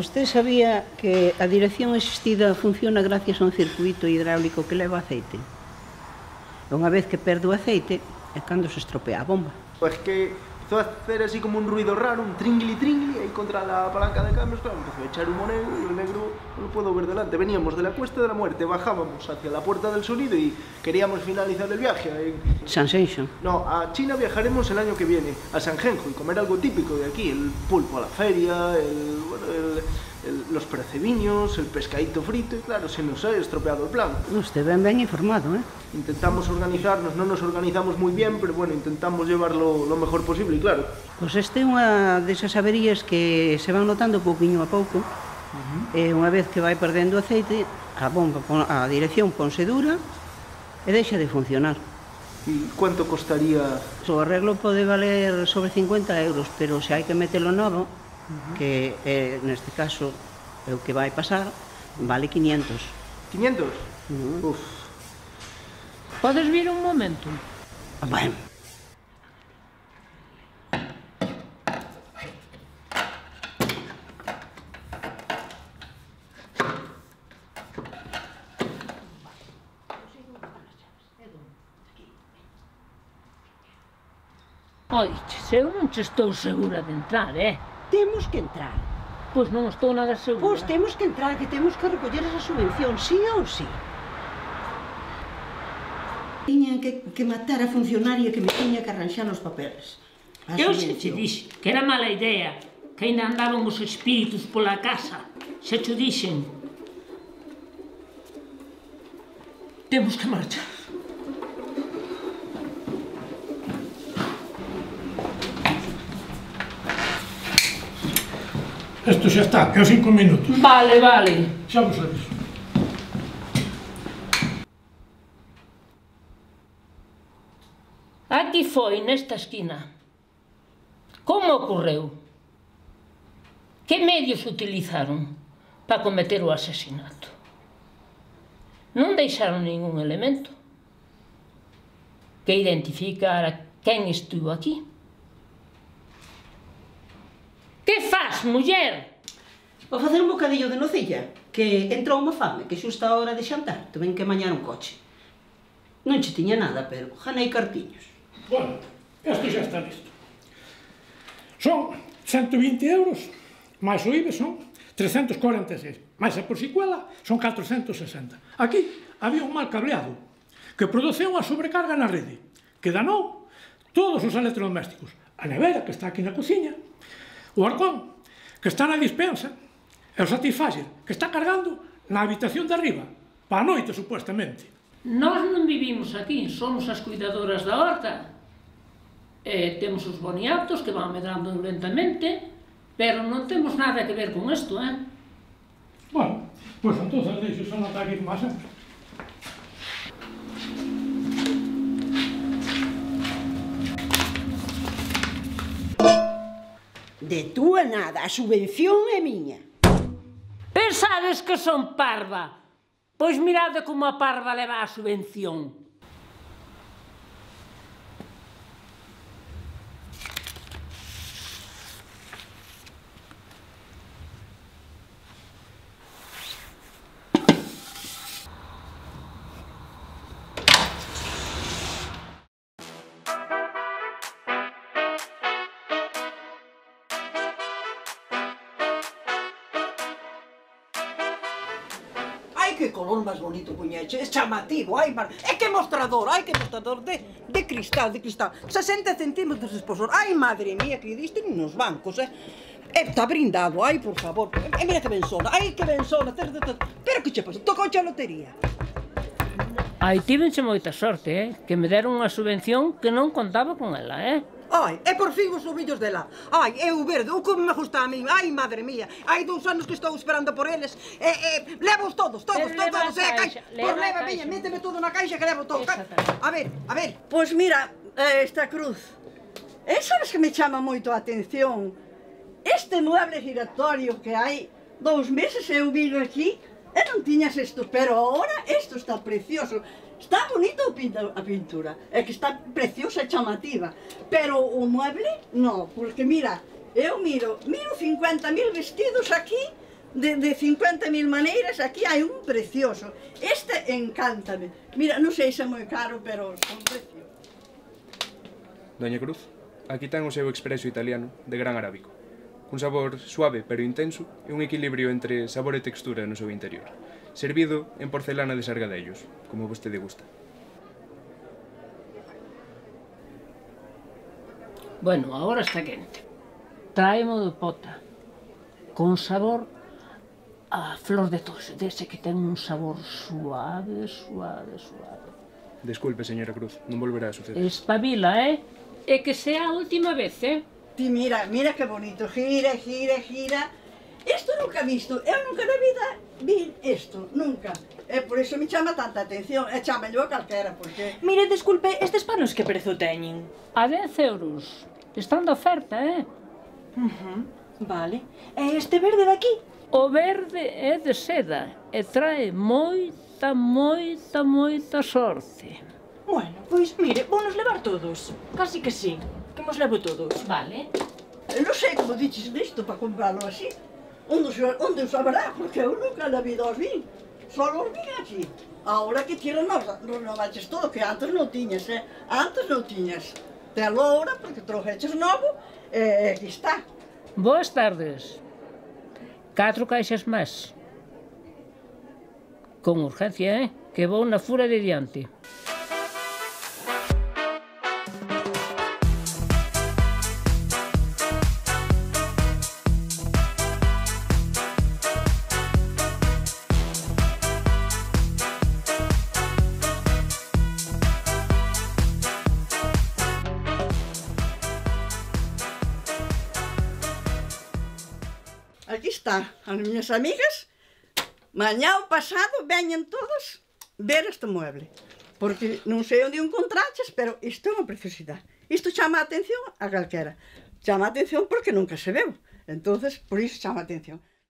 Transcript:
Vostede sabía que a dirección existida funciona gracias a un circuito hidráulico que leva aceite. Unha vez que perde o aceite, é cando se estropea a bomba. Pois pues que empezó a hacer así como un ruido raro, un tringli tringli ahí contra la palanca de cambios, claro, empezó a echar humo negro y el negro no lo puedo ver delante. Veníamos de la cuesta de la muerte, bajábamos hacia la puerta del sonido y queríamos finalizar el viaje. En... Sanxenxo. No, a China viajaremos el año que viene, a Sanjenjo, y comer algo típico de aquí, el pulpo a la feria, el, bueno, el, el, los percebiños, el pescadito frito y claro, se nos ha estropeado el plan. Usted ben ben informado, eh? Intentamos organizarnos, non nos organizamos moi bien, pero bueno, intentamos llevarlo lo mejor posible, y claro. Pois pues este é unha desas averías que se van notando pouquiño a pouco. Uh eh, -huh. E unha vez que vai perdendo aceite, a bomba, a dirección ponse dura e deixa de funcionar. E quanto costaría? O arreglo pode valer sobre 50 euros, pero se hai que metelo novo, -huh. que eh, neste caso é o que vai pasar, vale 500. 500? Uh -huh. Uf. Podes vir un momento? Ah, ben. Oiches, eu non che estou segura de entrar, eh? temos que entrar. Pois non estou nada segura. Pois temos que entrar, que temos que recoller esa subvención, sí ou sí. Tiñan que, que matar a funcionaria que me tiña que arranxar os papeles. A Eu se te dixe que era mala idea, que ainda andaban os espíritus pola casa. Se te dixen. Temos que marchar. Isto xa está, é os cinco minutos. Vale, vale. Xa vos aviso. Aquí foi, nesta esquina. Como ocorreu? Que medios utilizaron para cometer o asesinato? Non deixaron ningún elemento que identificara quen estuvo aquí. Que faz, muller? Vou facer un bocadillo de nocilla, que entrou unha fame, que xusta a hora de xantar, tuven que mañar un coche. Non che tiña nada, pero janei cartiños. Bueno, isto xa está listo. Son 120 euros, máis o IBE son 346, máis a por porcicuela son 460. Aquí había un mal cableado que produceu unha sobrecarga na rede, que danou todos os electrodomésticos, a nevera que está aquí na cociña, O arcón, que está na dispensa, e o satisfacer, que está cargando na habitación de arriba, para a noite, supuestamente. Nós non vivimos aquí, somos as cuidadoras da horta. E temos os boniatos que van medrando lentamente, pero non temos nada que ver con isto, eh? Bueno, pois pues entón deixo só notar aquí máis anos. De túa nada, a subvención é miña. Pensades que son parva? Pois mirade como a parva leva a subvención. que color máis bonito puñeche, é chamativo, ai, mar... é que mostrador, ai, que mostrador de, de cristal, de cristal, 60 centímetros de espesor, ai, madre mía, que diste nos bancos, eh? Está brindado, ai, por favor, e mira que ben sona, ai, que ben sona, ter, ter, ter. pero que che pasa, tocouche a lotería. Aí tivense moita sorte, eh? que me deron unha subvención que non contaba con ela, eh? Ai, e por fin os ovillos dela. Ai, é o verde, o como me gusta a min. Ai, madre mía, hai dous anos que estou esperando por eles. E, e, levo todos, todos, Pero todos, todos. a eh, caixa. Leva, pues leva, veña, méteme todo na caixa que levo todo. A ver, a ver. Pois pues mira, eh, esta cruz. E sabes que me chama moito a atención? Este mueble giratorio que hai dous meses eu vino aquí E non tiñas isto, pero ahora isto está precioso. Está bonito a pintura, é que está preciosa e chamativa. Pero o mueble, no, porque mira, eu miro, miro 50.000 vestidos aquí, de, de 50.000 maneiras, aquí hai un precioso. Este encántame. Mira, non sei se é moi caro, pero son preciosos. Doña Cruz, aquí ten o seu expreso italiano de gran arábico cun sabor suave pero intenso e un equilibrio entre sabor e textura no seu interior, servido en porcelana de sargadellos, como vostede gusta. Bueno, agora está quente. Traemos de pota, con sabor a flor de tos, dese que ten un sabor suave, suave, suave. Desculpe, señora Cruz, non volverá a suceder. Espabila, eh? É que sea a última vez, eh? Ti mira, mira que bonito, gira, gira, gira. Isto nunca visto, eu nunca na vida vi isto, nunca. E por iso me chama tanta atención, e chama a calquera, porque... Mire, desculpe, estes panos que prezo teñen? A 10 euros. Están de oferta, eh? Uh -huh. Vale. E este verde daqui? O verde é de seda e trae moita, moita, moita sorte. Bueno, pois mire, vamos levar todos. Casi que sí os levo todos. Vale. Eu non sei como dices disto para comprarlo así. Onde, onde os habrá, porque eu nunca na vida os vin. Só os vin aquí. Ahora que tiran os, os todo, que antes non tiñas, eh? Antes non tiñas. Telo ahora, porque trouxeches novo, e eh, aquí está. Boas tardes. Catro caixas máis. Con urgencia, eh? Que vou na fura de diante. aquí está, as miñas amigas, mañá o pasado veñen todas ver este mueble. Porque non sei onde o encontraches, pero isto é unha preciosidade. Isto chama a atención a calquera. Chama a atención porque nunca se veu. entonces por iso chama a atención.